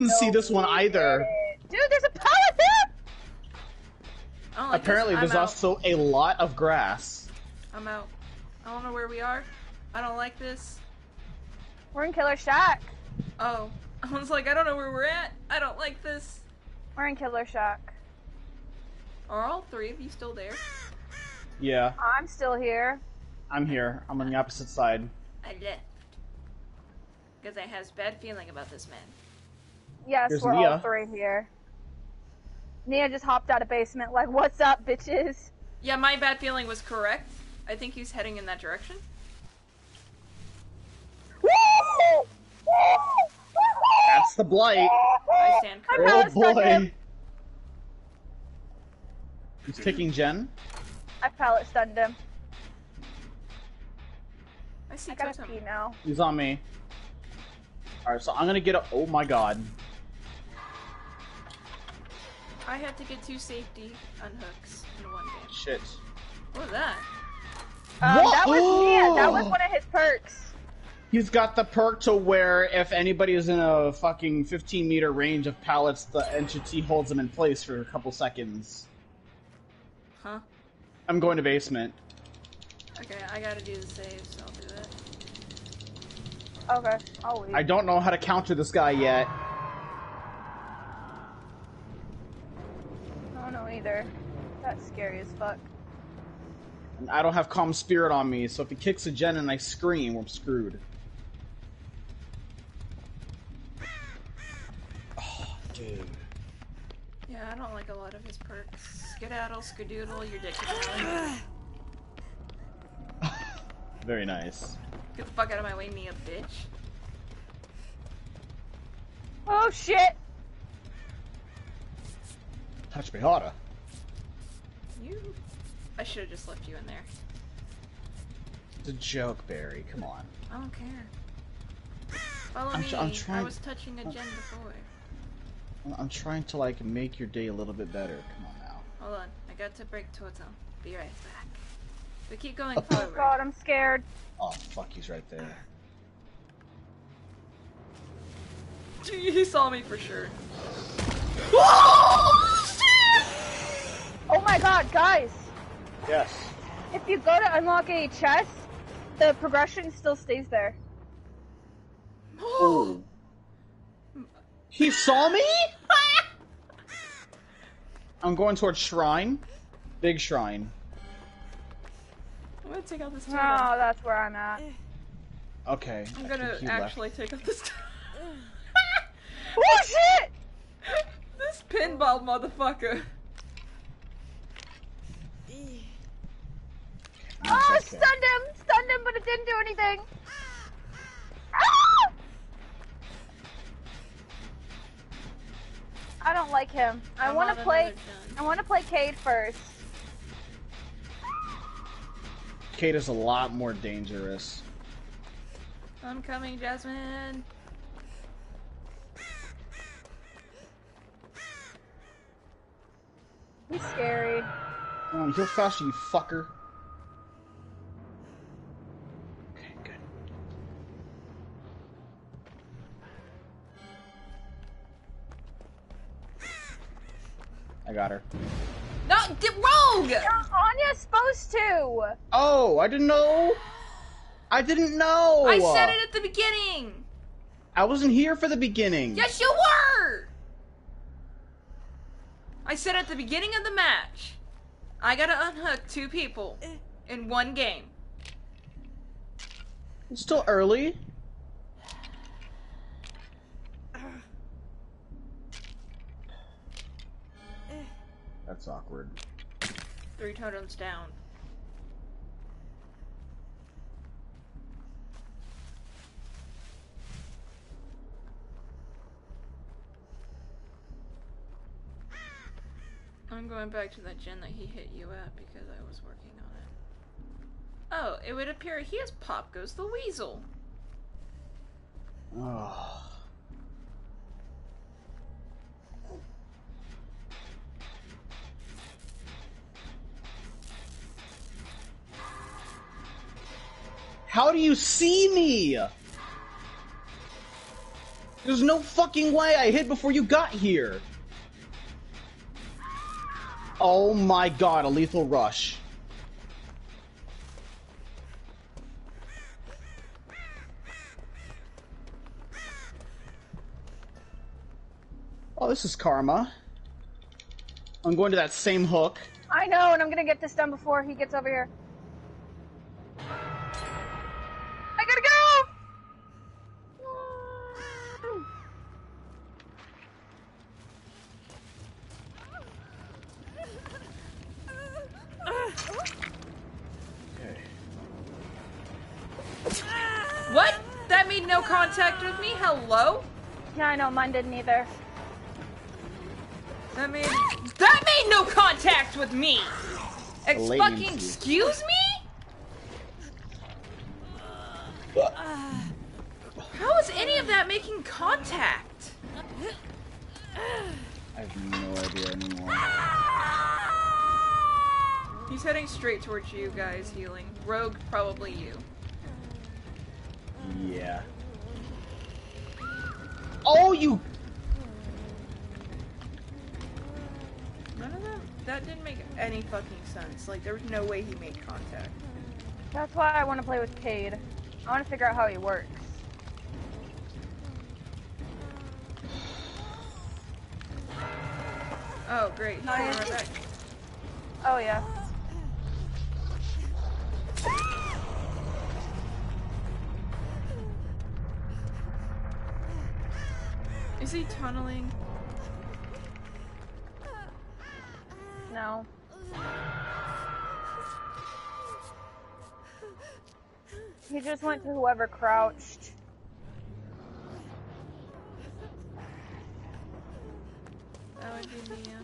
didn't see this one either. Dude, there's a pallet there! Like Apparently, there's out. also a lot of grass. I'm out. I don't know where we are. I don't like this. We're in Killer Shack. Oh. I was like, I don't know where we're at. I don't like this. We're in Killer Shack. Are all three of you still there? Yeah, I'm still here. I'm here. I'm on the opposite side. I left. Because I has bad feeling about this man. Yes, Here's we're all three here. Nia just hopped out of basement like, what's up, bitches? Yeah, my bad feeling was correct. I think he's heading in that direction. That's the blight. I stand I corrected. Oh Pallet stunned him. boy. He's taking Jen. I pallet stunned him. I see I gotta Totem. pee now. He's on me. Alright, so I'm gonna get a. Oh my god. I had to get two safety unhooks in one game. Shit. What was that? Um, What? that was Nia. That Oh! was one of his perks. He's got the perk to where if anybody is in a fucking 15 meter range of pallets, the entity holds them in place for a couple seconds. Huh? I'm going to basement. Okay, I gotta do the save, so I'll do that. Okay, I'll leave. I don't know how to counter this guy yet. I don't know either. That's scary as fuck. And I don't have calm spirit on me, so if he kicks a gen and I scream, we're screwed. Oh, dude. Yeah, I don't like a lot of his perks. Skedaddle, skadoodle, your dick is out. Very nice. Get the fuck out of my way, Mia, bitch. Oh shit! Touch me harder. You. I should have just left you in there. It's a joke, Barry. Come on. I don't care. Follow I'm me. I'm I was touching a oh. gen before. I'm- I'm trying to like make your day a little bit better. Come on now. Hold on. I got to break totem. Be right back. We keep going Oh forward. Oh, god, I'm scared. Oh fuck, he's right there. he saw me for sure. Oh my god, guys! Yes. If you go to unlock a chest, the progression still stays there. Oh. He saw me? I'm going towards shrine. Big shrine. I'm gonna take out this totem. Oh, that's where I'm at. Okay. I'm gonna think he left. actually take out this. Oh shit! this pinball motherfucker. Oh, Okay. stunned him! Stunned him, but it didn't do anything! Ah! I don't like him. I I'm want on to play. I want to play Cade first. Kate is a lot more dangerous. I'm coming, Jasmine. He's scary. Come on, heal faster, you fucker. I got her. No, di- rogue. Anya's supposed to. Oh, I didn't know. I didn't know. I said it at the beginning. I wasn't here for the beginning. Yes, you were. I said at the beginning of the match, I gotta unhook two people in one game. It's still early. That's awkward. Three totems down. I'm going back to that gen that he hit you at because I was working on it. Oh, it would appear he has Pop Goes the Weasel. Oh. How do you see me? There's no fucking way I hid before you got here. Oh my god, a lethal rush. Oh, this is karma. I'm going to that same hook. I know, and I'm gonna get this done before he gets over here. Didn't either. That made that made no contact with me. Ex- fucking excuse me? How is any of that making contact? I have no idea anymore. He's heading straight towards you guys, healing. Rogue, probably you. Yeah. Oh, you. None of them. That didn't make any fucking sense. Like there was no way he made contact. That's why I want to play with Cade. I want to figure out how he works. Oh great, he's coming right back. Oh, yeah. He tunneling? No. He just went to whoever crouched. That would be Mia.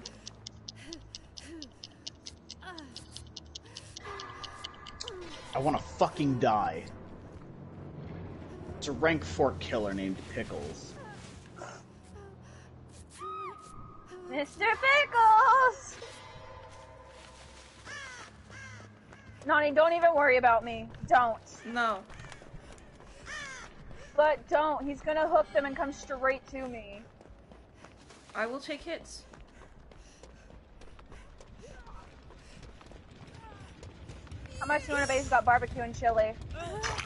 I want to fucking die. It's a rank 4 killer named Pickles. Mr. Pickles! Nani, don't even worry about me. Don't. No. But don't. He's gonna hook them and come straight to me. I will take hits. How much you want to base got barbecue and chili?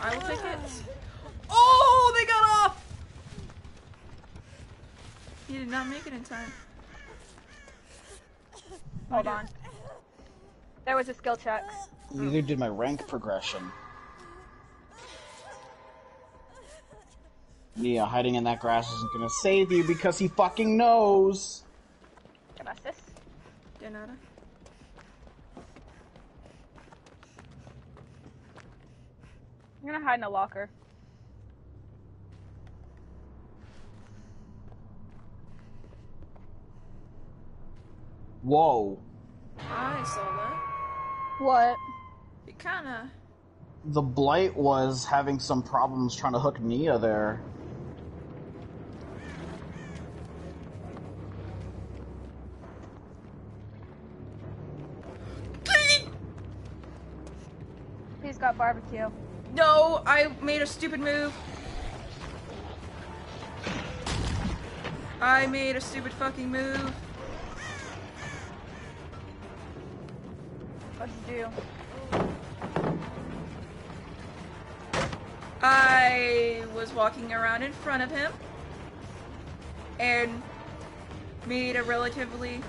I will take hits. Oh, they got off! He did not make it in time. Hold on. There was a skill check. Neither did my rank progression. Mia, hiding in that grass isn't gonna save you because he fucking knows. Gracias. De nada. I'm gonna hide in a locker. Whoa. I saw that. What? It kinda. The Blight was having some problems trying to hook Nia there. He's got barbecue. No, I made a stupid move. I made a stupid fucking move. What'd you do? I was walking around in front of him and made a relatively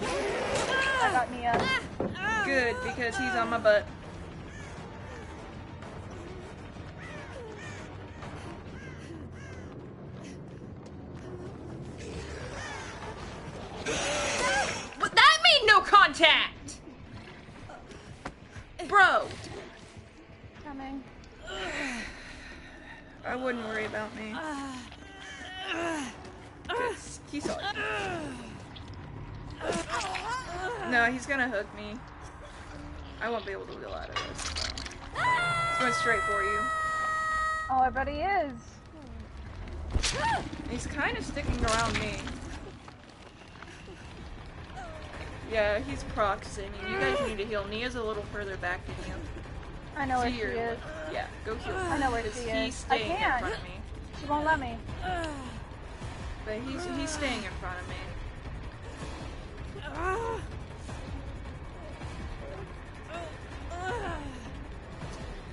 I got Mia. good because he's on my butt. Me. Yeah, he's proxing. You guys need to heal. Nia's a little further back than you. I know where To she is. Yeah, go heal. I know where she he's is. I staying in can't. front of me. She won't let me. But he's he's staying in front of me.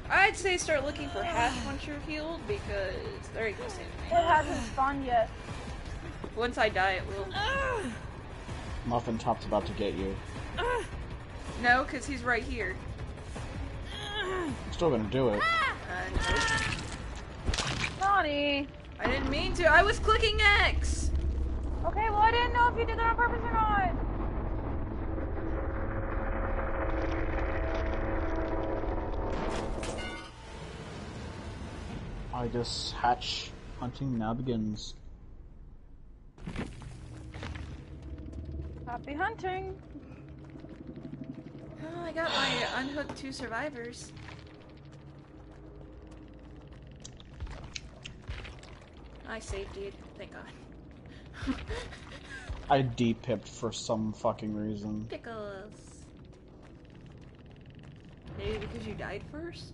I'd say start looking for Hatch once you're healed because there you go, save It hasn't spawned yet. Once I die, it will. Muffin Top's about to get you. No, because he's right here. I'm Still gonna do it. Uh, nope. I didn't mean to. I was clicking X. Okay, well I didn't know if you did that on purpose or not. I just hatch hunting now begins. Happy hunting. Oh, I got my unhooked two survivors. I saved dude. Thank God. I depipped for some fucking reason. Pickles. Maybe because you died first?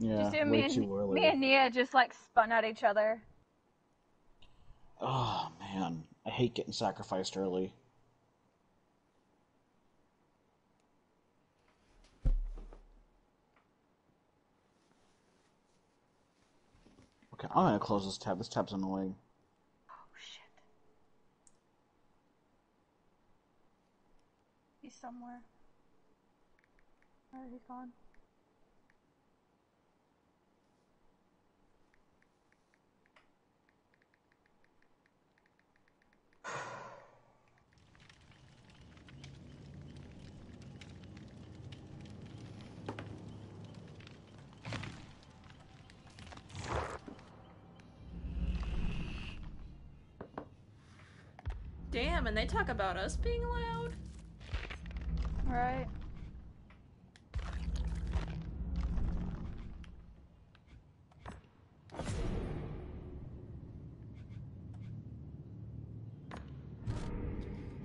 Yeah, you see way me and, too early. me and Nia just like spun at each other. Oh man, I hate getting sacrificed early. Okay, I'm gonna close this tab. This tab's annoying. Oh shit. He's somewhere. Where he's gone? Damn, and they talk about us being loud? Right.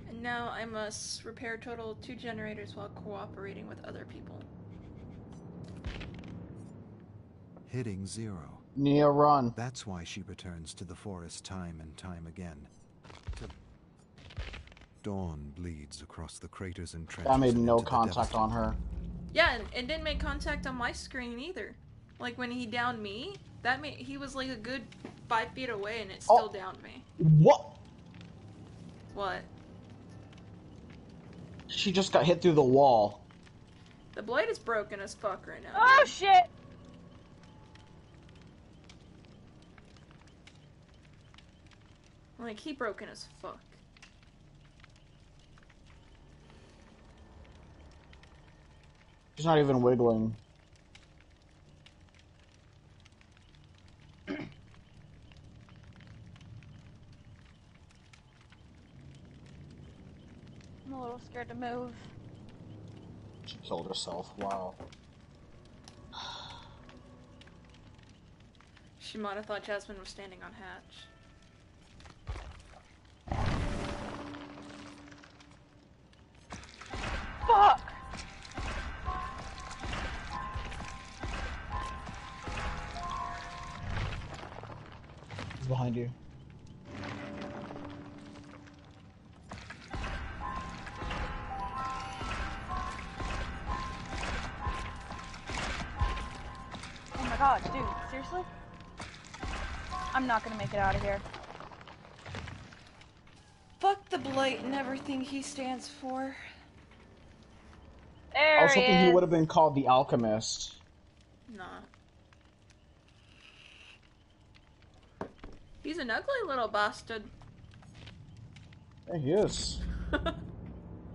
And now I must repair total two generators while cooperating with other people. Hitting zero. Nia, run. That's why she returns to the forest time and time again. To... Dawn bleeds across the craters and trenches. I made no contact on her. Yeah, and it didn't make contact on my screen either. Like when he downed me, that made he was like a good five feet away, and it still Oh. downed me. What? What? She just got hit through the wall. The blade is broken as fuck right now. Oh shit! Like he broken as fuck. She's not even wiggling. I'm a little scared to move. She killed herself. Wow. She might have thought Jasmine was standing on hatch. Not gonna make it out of here. Fuck the blight and everything he stands for. There I was he hoping he would have been called the Alchemist. Nah. He's an ugly little bastard. Yeah, he is.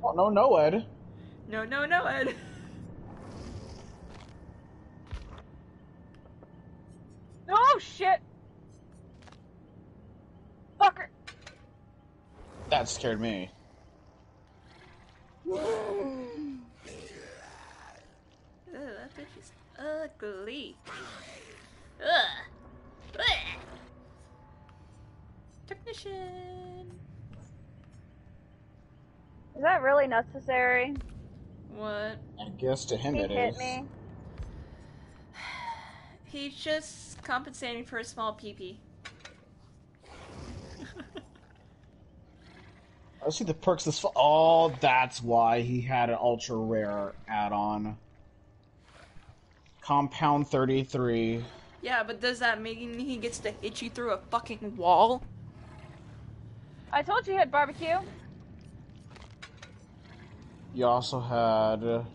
Oh, no, no, Ed. no, no, no, Ed. Oh shit! Fucker! That scared me. Ugh, that bitch is ugly. Ugh. Technician. Is that really necessary? What? I guess to him He it hit is. me. He's just compensating for a small peepee. I see the perks this. Fu- oh, that's why he had an ultra rare add-on. Compound thirty-three. Yeah, but does that mean he gets to hit you through a fucking wall? I told you he had barbecue. You also had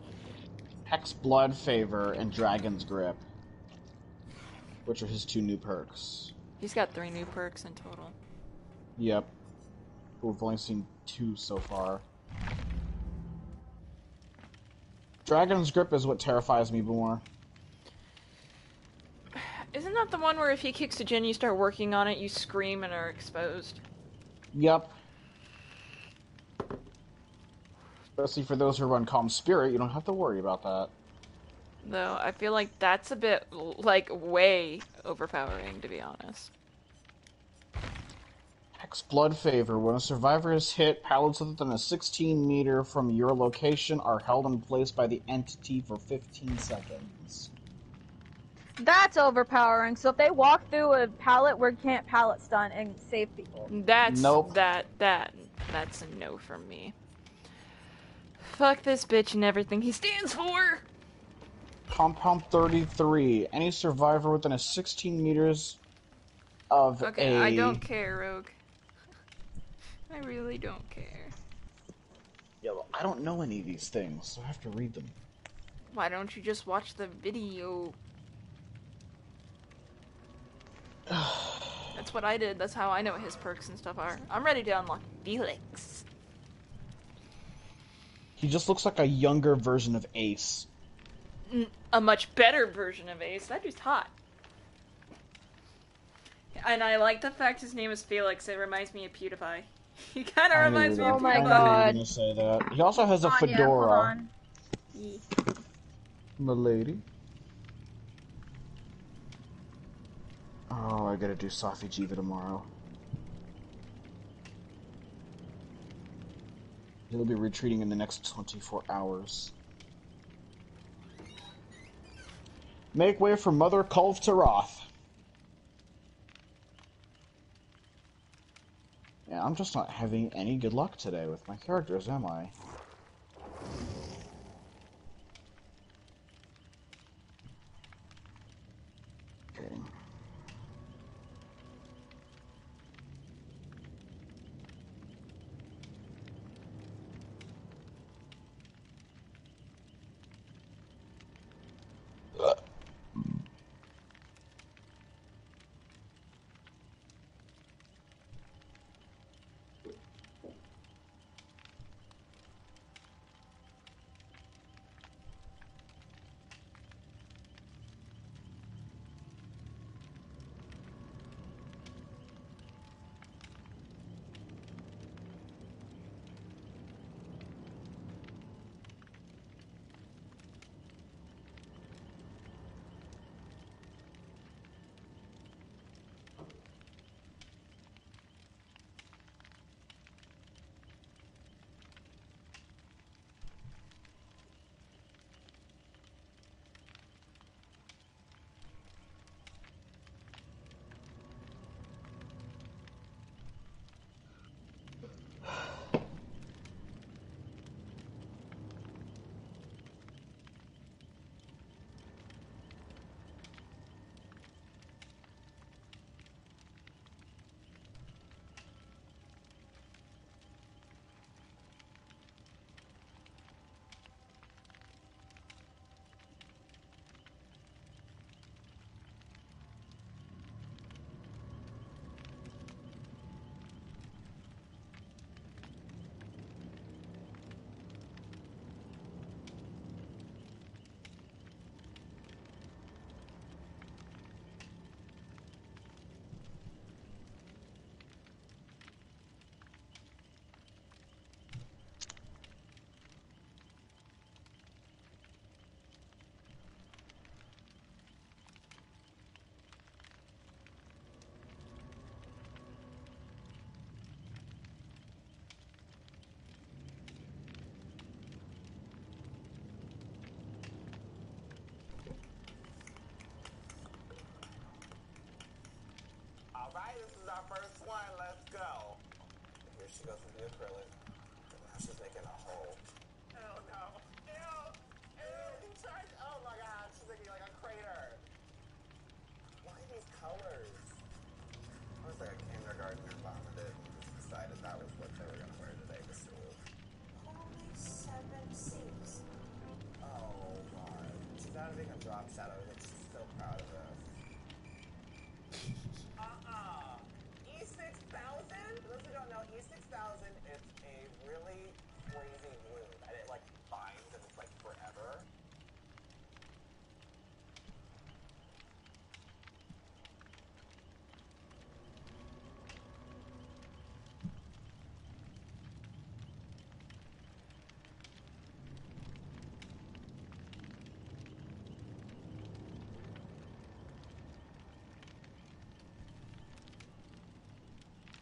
Hex Blood Favor and Dragon's Grip, which are his two new perks. He's got three new perks in total. Yep. We've only seen two so far. Dragon's Grip is what terrifies me more. Isn't that the one where if he kicks a gen, you start working on it, you scream and are exposed? Yep. Especially for those who run Calm Spirit, you don't have to worry about that. Though I feel like that's a bit like way overpowering, to be honest. Hex Blood Favor. When a survivor is hit, pallets within a 16 meter from your location are held in place by the entity for 15 seconds. That's overpowering. So if they walk through a pallet, we can't pallet stun and save people. That's Nope. that that that's a no from me. Fuck this bitch and everything he stands for. Compound 33. Any survivor within a 16 meters of Okay, a. I don't care, Rogue. I really don't care. Yeah, well, I don't know any of these things, so I have to read them. Why don't you just watch the video? That's what I did. That's how I know what his perks and stuff are. I'm ready to unlock Felix. He just looks like a younger version of Ace. N- A much better version of Ace. That dude's hot. And I like the fact his name is Felix. It reminds me of PewDiePie. He kind of reminds me of were- Oh my I knew PewDiePie. you were God. gonna say that. He also has a Anya, fedora. on. Milady. Oh, I gotta do Safi'jiiva tomorrow. He'll be retreating in the next 24 hours. Make way for Mother Kulve Taroth. Yeah, I'm just not having any good luck today with my characters, am I? Our first one. Let's go. Here she goes with the acrylic. Now she's making a hole. Oh no. Ew. Ew. Tried. Oh my god. She's making like a crater. Why these colors? I was like a kindergartner vomited and just decided that was what they were gonna wear today to school. Only seven seats. Oh my. She's not even a drop shadow, but she's so proud of us. Uh-uh. E6000? For those who don't know, E6000 is a really crazy glue that it like binds and it's like forever.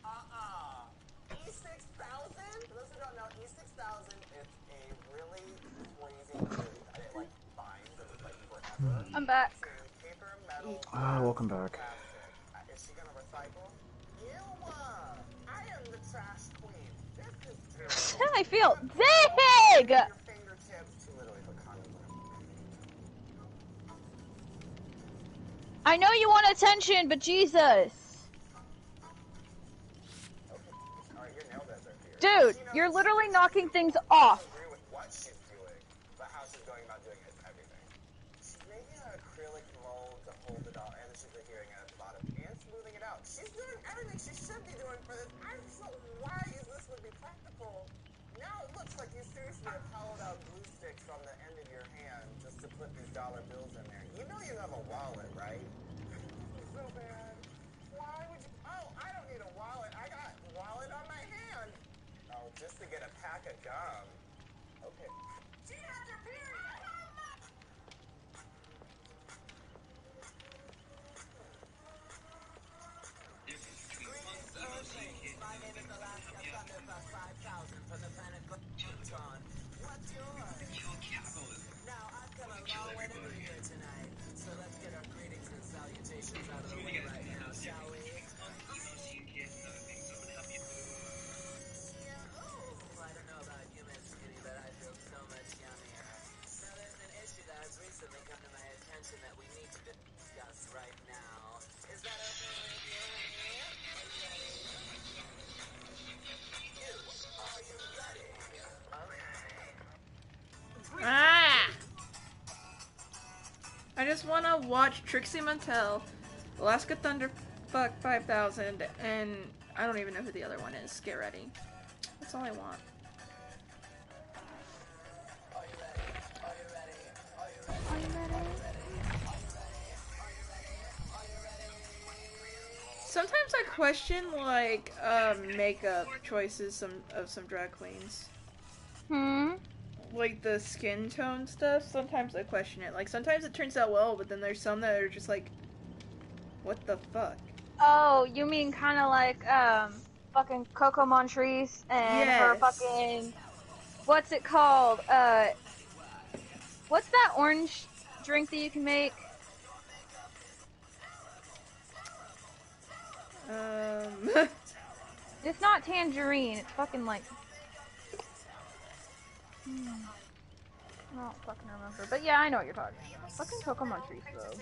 Uh-uh. E6000? For those who don't know, E6000 is a really crazy glue that it like binds and it's like forever. I'm back. Ah, welcome back. plastic. Is she gonna recycle? You, I am the trash queen. This is terrible. I feel big! Your fingertips too literally for condoms. I know you want attention, but Jesus. Okay. Alright, your nail beds are here. Dude, you're literally knocking things off. don't agree with what she's doing, but how she's going about doing it is everything. She's making an acrylic mold to hold it all, and she's adhering it at the bottom, and smoothing it out. Doing everything she should be doing for this. I don't know why is this would be practical. Now it looks like you seriously have hollowed out glue sticks from the end of your hand just to put these dollar bills in there. You know you have a wallet, right? so bad. Why would you? Oh, I don't need a wallet. I got wallet on my hand. Oh, just to get a pack of gum. Just want to watch Trixie Mattel, Alaska Thunderfuck 5000, and I don't even know who the other one is. Get ready. That's all I want. Sometimes I question like um, makeup choices some of some drag queens Hmm? Like the skin tone stuff, sometimes I question it. Like sometimes it turns out well, but then there's some that are just like, what the fuck? Oh, you mean kind of like, um, fucking Coco Montrese and her fucking. What's it called? Uh. What's that orange drink that you can make? Um, It's not tangerine, it's fucking like. Hmm. I don't fucking remember. But yeah, I know what you're talking about. Fucking Pokemon Montrese, though.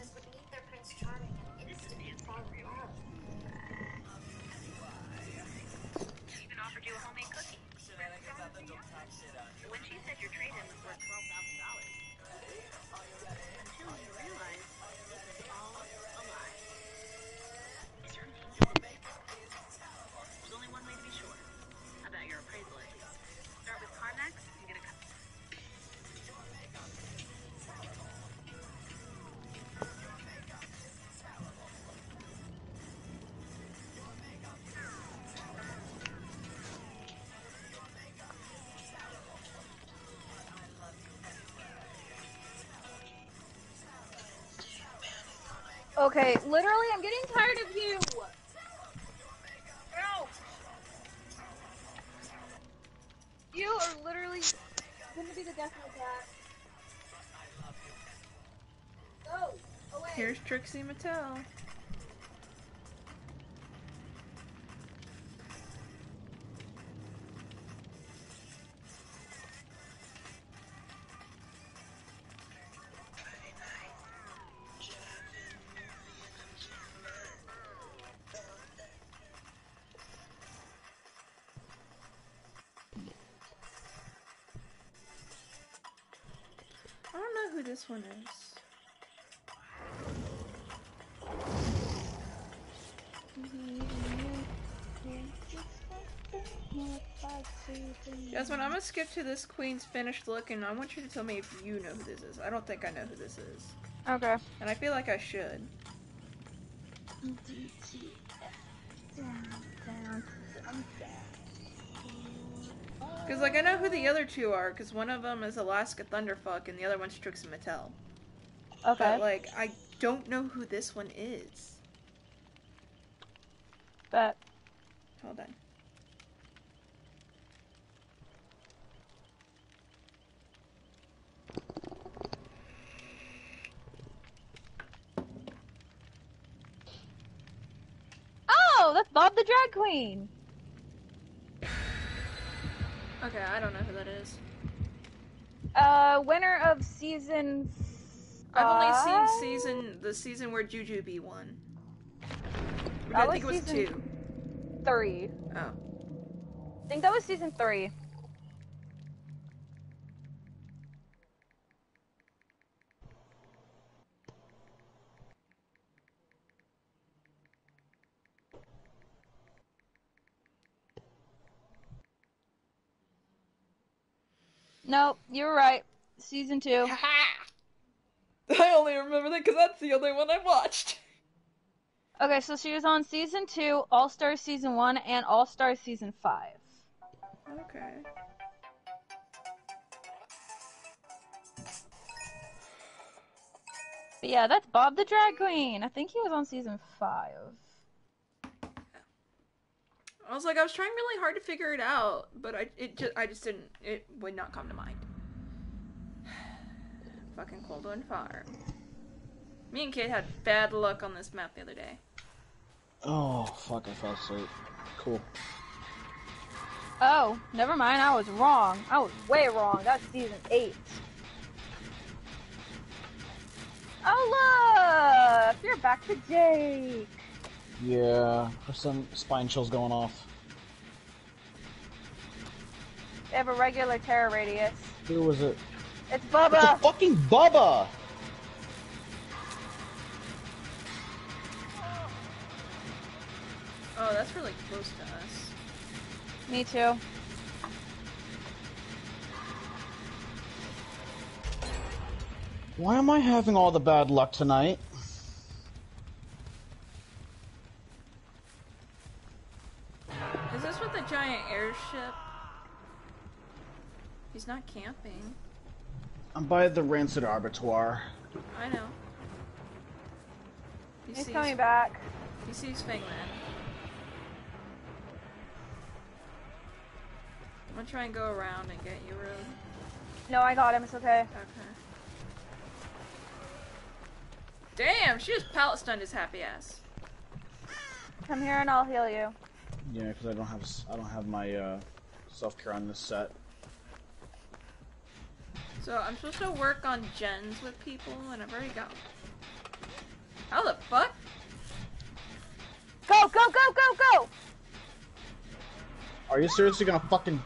Even offered you a homemade cookie. When she said your trade-in was worth twelve. Okay, literally, I'm getting tired of you! You are literally gonna be the death of. Go! Oh, Away! Oh, here's Trixie Mattel. This one is. Jasmine, I'm gonna skip to this queen's finished look, and I want you to tell me if you know who this is. I don't think I know who this is, Okay. and I feel like I should. Because, like, I know who the other two are, because one of them is Alaska Thunderfuck, and the other one's Trixie Mattel. Okay. But, like, I don't know who this one is. But Hold on. oh, that's Bob the drag queen. Okay, I don't know who that is. Uh, winner of season. I've only seen season the season where Jujubee won. That I think it was two. three. Oh. I think that was season three. Nope, you're right. Season two. I only remember that because that's the only one I watched. Okay, so she was on season two, All Star season one, and All Star season five. Okay. But yeah, that's Bob the Drag Queen. I think he was on season five. I was like, I was trying really hard to figure it out, but I it just I just didn't. It would not come to mind. Fucking cold and fire. Me and Kate had bad luck on this map the other day. Oh, fuck, I fell asleep. Cool. Oh, never mind. I was wrong. I was way wrong. That's season eight. Oh look! You're back to Jake. Yeah, there's some spine chills going off. They have a regular terror radius. Who was it? It's It's Bubba. a fucking Bubba! Oh, that's really close to us. Me too. Why am I having all the bad luck tonight? He's not camping. I'm by the Rancid Abattoir. I know. He He's sees, coming back. He sees Fangman. I'm gonna try and go around and get you, Rude. No, I got him. It's okay. Okay. Damn, she just pallet stunned his happy ass. Come here and I'll heal you. Yeah, because I don't have I don't have my uh, self care on this set. So I'm supposed to work on gens with people, and I've already got. How the fuck? Go, go, go, go, go! Are you seriously gonna fucking?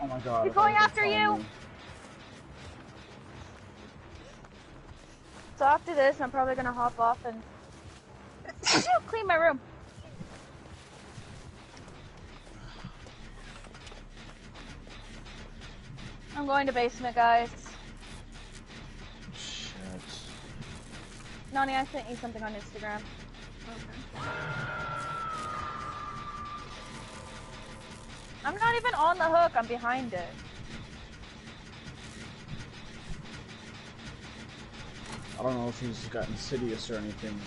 Oh my god! He's going after you. me. So after this, I'm probably gonna hop off and clean my room. Going to basement, guys. Shit. Nani, I sent you something on Instagram. I'm not even on the hook. I'm behind it. I don't know if he's got insidious or anything.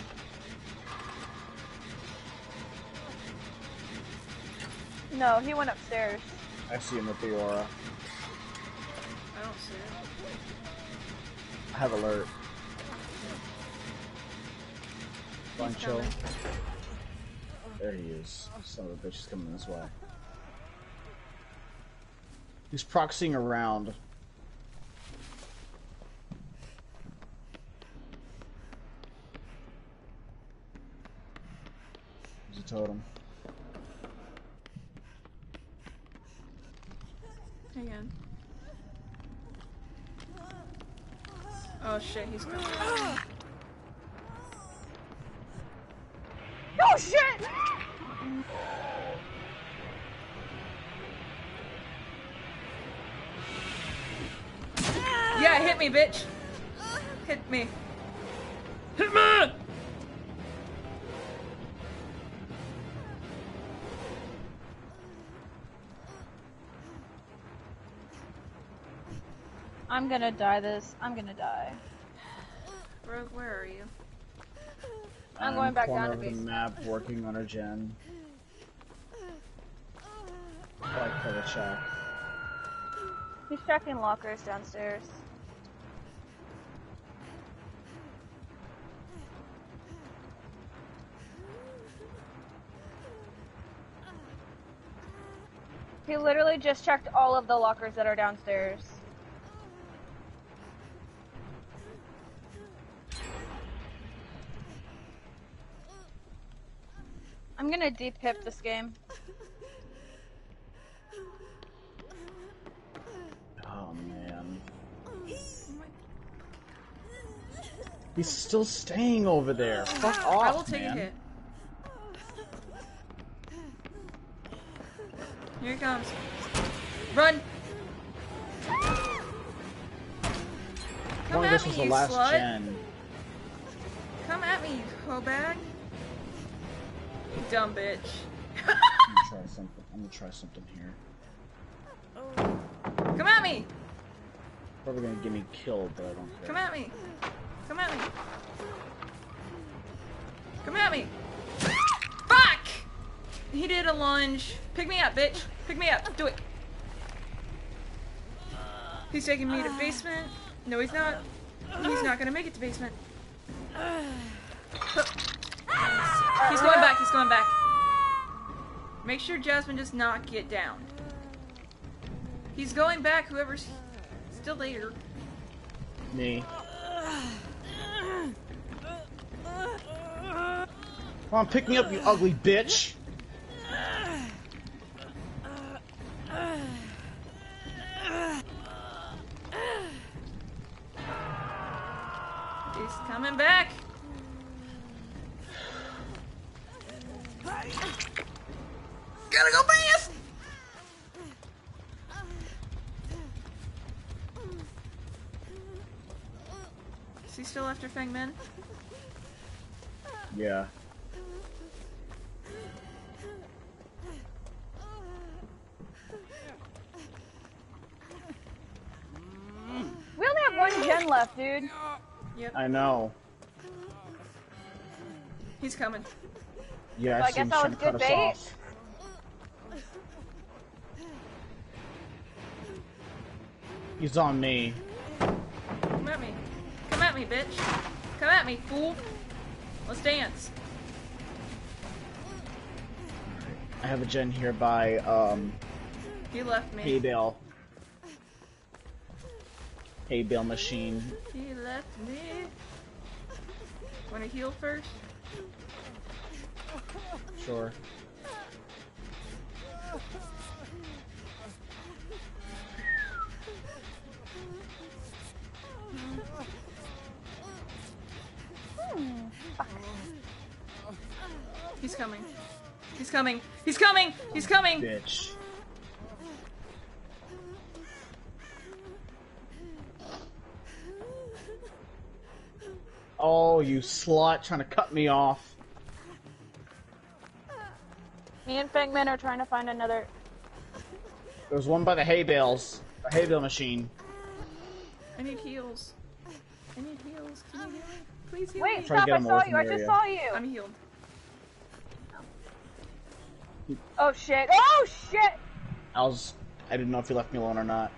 No, he went upstairs. I see him with the aura. I don't see it. I have alert. Fun There he is. Oh. Son of a bitch is coming this way. He's proxying around. There's a totem. Hang on. Oh shit, he's coming. Oh shit! Yeah, hit me, bitch. Hit me. Hit me! I'm gonna die this. I'm gonna die. Rogue, where are you? I'm going back down to of the map, working on our gen. Like for the check. He's checking lockers downstairs. He literally just checked all of the lockers that are downstairs. I'm gonna depip this game. Oh man. He's still staying over there. Fuck off, I will take man. a hit. Here he comes. Run! Come at this me, was the you last slut! gen. Come at me, you hoe bag! You dumb bitch. I'm gonna try something. I'm gonna try something here. Oh. Come at me! Probably gonna get me killed, but I don't care. Come at me! Come at me! Come at me! Fuck! He did a lunge. Pick me up, bitch. Pick me up. Do it. He's taking me to basement. No, he's not. He's not gonna make it to basement. He's going back. He's going back. Make sure Jasmine does not get down. He's going back. Whoever's still there. Me. Come on, pick me up, you ugly bitch! He's coming back. Gotta go fast. Is he still after Feng Min? Yeah. We only have one gen left, dude. Yep, I know. he's coming. Yeah, So I I guess that was to good bait? He's on me. Come at me. Come at me, bitch. Come at me, fool. Let's dance. I have a gen here by um He left me. hay bale. Hay bale machine. He left me. Wanna heal first? Sure. He's coming. He's coming. He's coming. He's coming. Bitch. Oh, you slut trying to cut me off. Me and Fangman are trying to find another. There's one by the hay bales. The hay bale machine. I need heals. I need heals. Can you heal me? Please heal Wait, me. Try stop! I saw you. I just saw you. I'm healed. Oh shit! Oh shit! I was. I didn't know if you left me alone or not.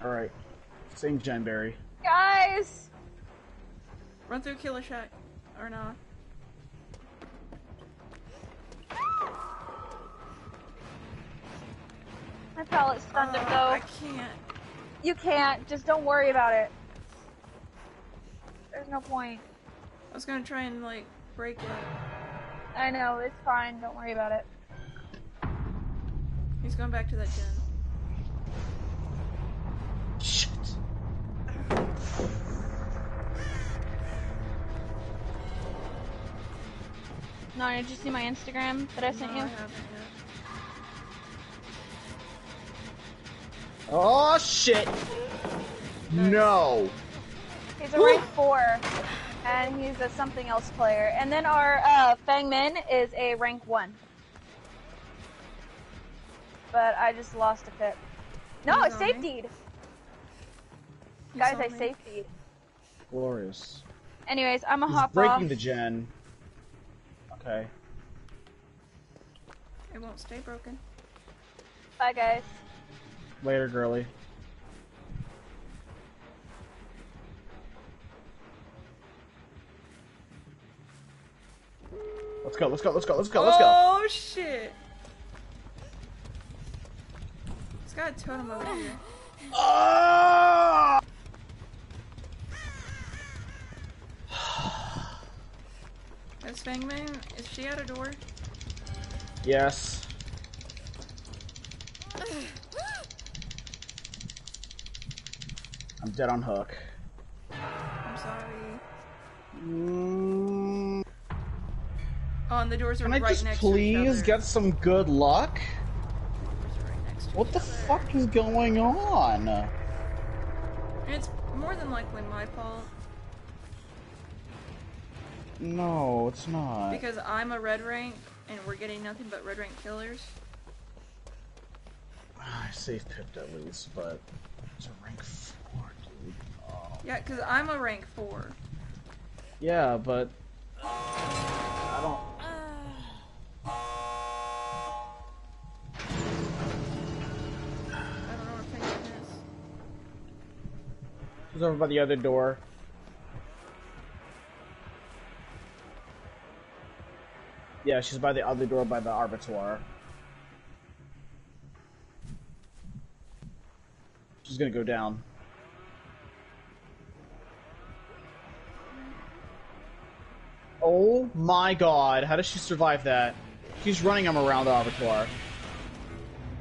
Alright. Same Genberry. Guys! Run through Killer Shack. Or not. My pallet's thunder Uh, though. I can't. You can't. Just don't worry about it. There's no point. I was gonna try and like break it. I know, it's fine. Don't worry about it. He's going back to that gym. shit. Nana, did you see my Instagram that I sent No, you? I Oh shit! No. He's a rank four, and he's a something else player. And then our uh, Fang Min is a rank one. But I just lost a pit. No, I He's on safetied. Guys, I me. safetied. Glorious. Anyways, I'm a He's hop breaking off. the gen. Okay. It won't stay broken. Bye, guys. Later, girly. Let's go, let's go, let's go, let's go, let's go. Oh shit! It's got a totem over here. Ah! Is Fangman, is she at a door? Yes. I'm dead on hook. I'm sorry. Mm, Oh, and the doors are Can I right just next please to each other. get some good luck? Right What the other. fuck is going on? It's more than likely my fault No, it's not. because I'm a red rank and we're getting nothing but red rank killers. I safe pipped at least, but it's a rank. Yeah, because I'm a rank four. Yeah, but I don't. I don't know what Fangman is. She's over by the other door. Yeah, she's by the other door by the arbiter. She's gonna go down. Oh my god, how does she survive that? She's running him around the arbiter.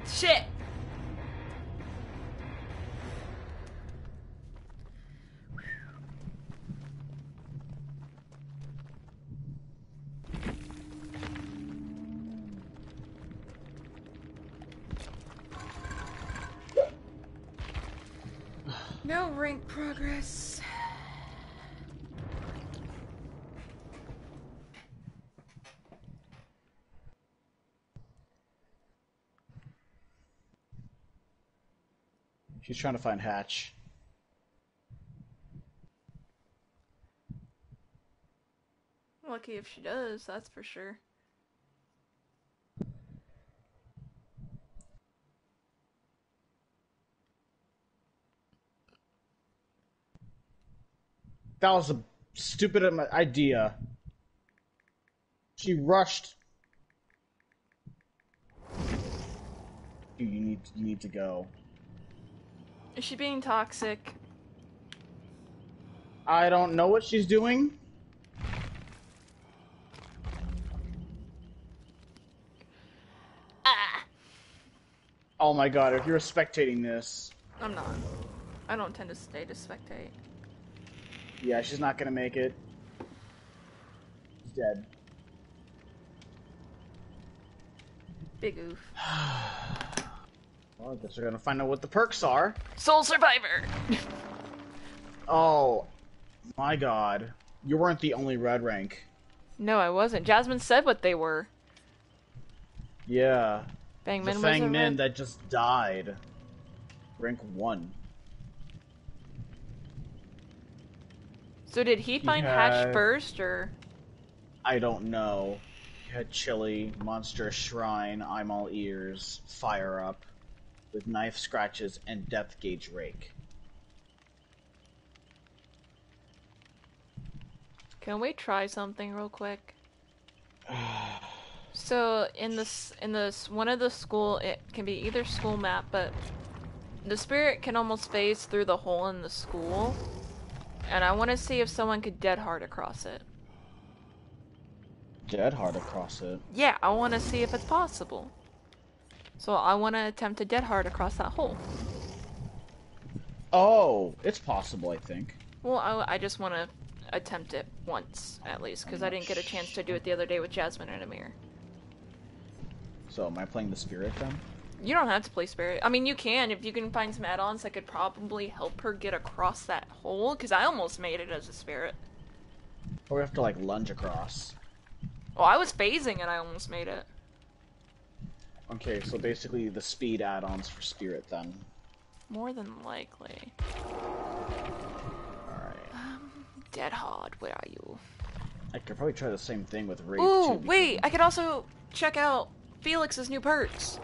Shit! No rank progress. She's trying to find Hatch. Lucky if she does, that's for sure. That was a stupid idea. She rushed. You you need you need to go. Is she being toxic? I don't know what she's doing. Ah. Oh my god, if you're spectating this, I'm not. I don't tend to stay to spectate. yeah, she's not gonna make it. She's dead. Big oof. Well, I guess we're gonna find out what the perks are. Sole Survivor! Oh my god. You weren't the only red rank. no, I wasn't. Jasmine said what they were. Yeah. Bang The Min was Fang a Min red- that just died. Rank 1. So did he find Hatch had- first, or I don't know. You had Chili, Monster Shrine, I'm all ears, Fire Up, with Knife Scratches, and depth Gauge Rake. can we try something real quick? So in this in this one of the school, it can be either school map, but the spirit can almost phase through the hole in the school, and I want to see if someone could dead hard across it. Dead hard across it. Yeah, I want to see if it's possible. So I want to attempt a dead hard across that hole. Oh, it's possible. I think. Well, I, I just want to attempt it once at least because I didn't get a chance to do it the other day with Jasmine and Amir. So am I playing the spirit then? You don't have to play Spirit. I mean, you can if you can find some add-ons that could probably help her get across that hole. Because I almost made it as a Spirit. Or we have to like lunge across. Well, I was phasing and I almost made it. Okay, so basically the speed add-ons for spirit then. More than likely. Alright. Dead hard, where are you? I could probably try the same thing with Wraith Ooh, too. wait! I could also check out Felix's new perks.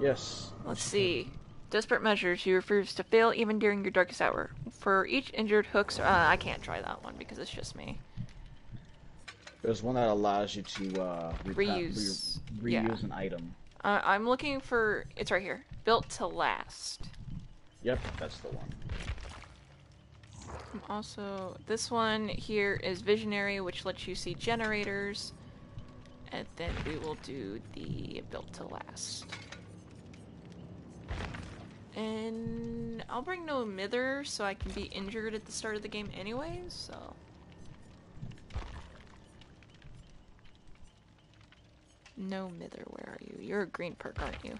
Yes. Let's see. Desperate measures. You refuse to fail even during your darkest hour. For each injured hooks, uh, I can't try that one because it's just me. There's one that allows you to uh, Reuse. re- Yeah. an item. Uh, I'm looking for. It's right here. Built to last. Yep, that's the one. Also, this one here is Visionary, which lets you see generators. And then we will do the Built to Last. And I'll bring no Mither so I can be injured at the start of the game anyways, so. No Mither, where are you? You're a green perk, aren't you?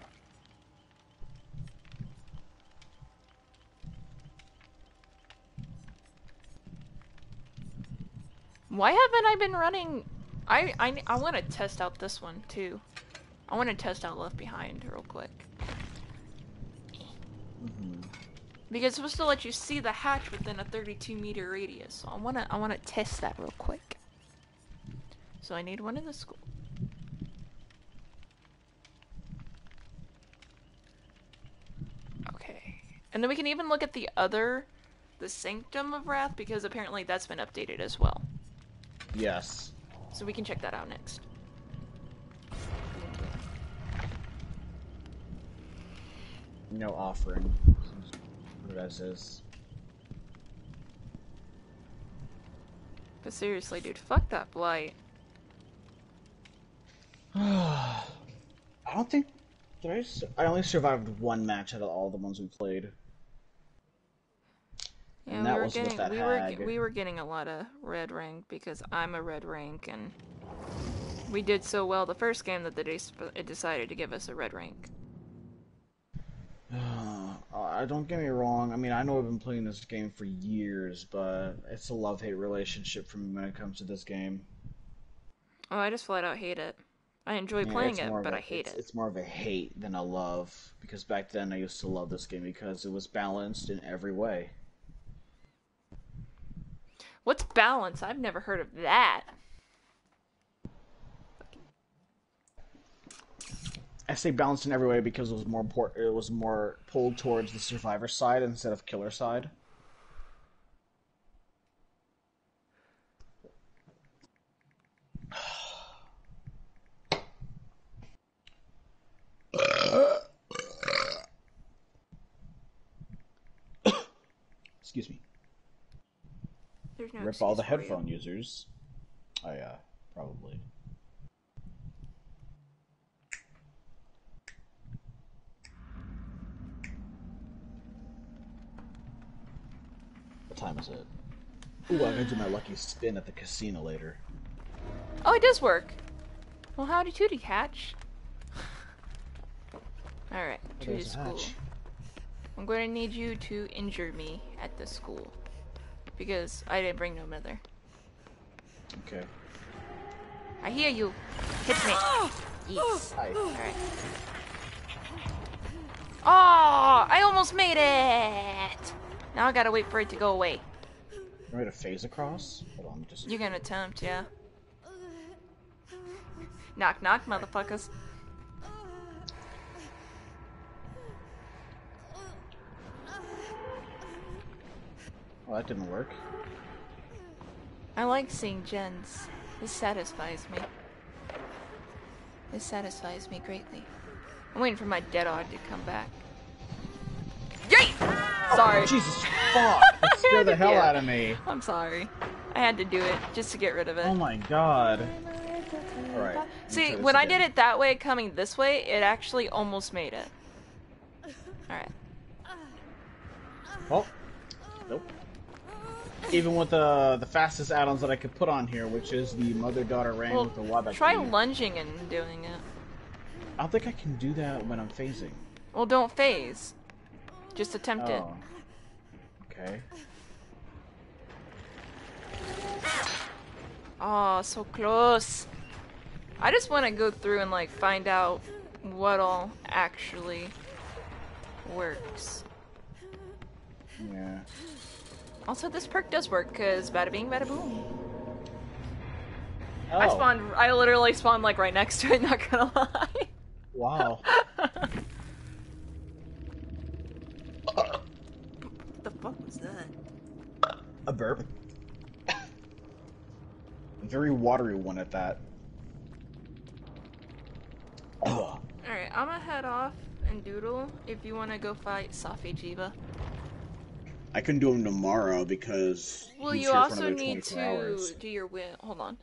Why haven't I been running? I I, I want to test out this one too. I want to test out Left Behind real quick. Because it's supposed to let you see the hatch within a 32 meter radius. So I wanna I wanna test that real quick. So I need one in the school. Okay. And then we can even look at the other the Sanctum of Wrath because apparently that's been updated as well. Yes. So we can check that out next. No offering. What as is. But seriously, dude, fuck that blight. I don't think. Did I? s- I only survived one match out of all the ones we played. Yeah, And we were getting we were hag. we were getting a lot of red rank because I'm a red rank and we did so well the first game that they it decided to give us a red rank. Uh, don't get me wrong. I mean, I know I've been playing this game for years, but it's a love-hate relationship for me when it comes to this game. Oh, I just flat out hate it. I enjoy Yeah, playing it, but a- I hate it's, it. It's more of a hate than a love because back then I used to love this game because it was balanced in every way. What's balance? I've never heard of that. I say balanced in every way because it was more it was more pulled towards the survivor side instead of killer side. Excuse me. There's no Rip all the excuse for you. headphone users. Oh yeah, probably. What time is it? Ooh, I'm gonna do my lucky spin at the casino later. Oh, it does work. Well, howdy tooty, Hatch. Alright, to the school. hatch. I'm going to need you to injure me at the school. Because I didn't bring No Mither. Okay. I hear you. Hit me. Yes. Hi. Alright. Oh, I almost made it! Now I gotta wait for it to go away. Ready to phase across? Hold on, just. You can attempt, yeah. Knock knock, motherfuckers. Oh, that didn't work. I like seeing gens. This satisfies me. This satisfies me greatly. I'm waiting for my dead hard to come back. Yay! Sorry. Jesus fuck! That scared the hell out of me. I'm sorry. I had to do it just to get rid of it. Oh my god. Alright. See, when I did it that way, coming this way, it actually almost made it. Alright. Well, nope. Even with the the fastest add-ons that I could put on here, which is the mother-daughter ring Well, with the Wabat. try key, lunging and doing it. I don't think I can do that when I'm phasing. Well, don't phase. Just attempt it. Oh. Okay. Oh, so close. I just want to go through and like find out what all actually works. Yeah. Also, this perk does work because bada bing, bada boom. Oh. I spawned. I literally spawned like right next to it. Not gonna lie. Wow. What the fuck was that? A burp. A very watery one at that. All right, I'm gonna head off and doodle. If you want to go fight Safi'jiiva. I couldn't do them tomorrow because. Well, he's you here also another need to hours. do your win. Hold on.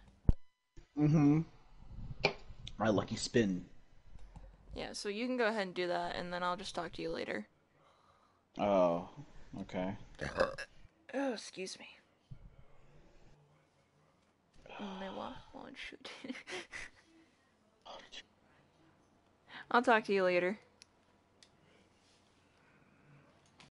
Mm-hmm. My lucky spin. Yeah, so you can go ahead and do that, and then I'll just talk to you later. Oh. Okay. Oh, excuse me. Mewa won't shoot. I'll talk to you later.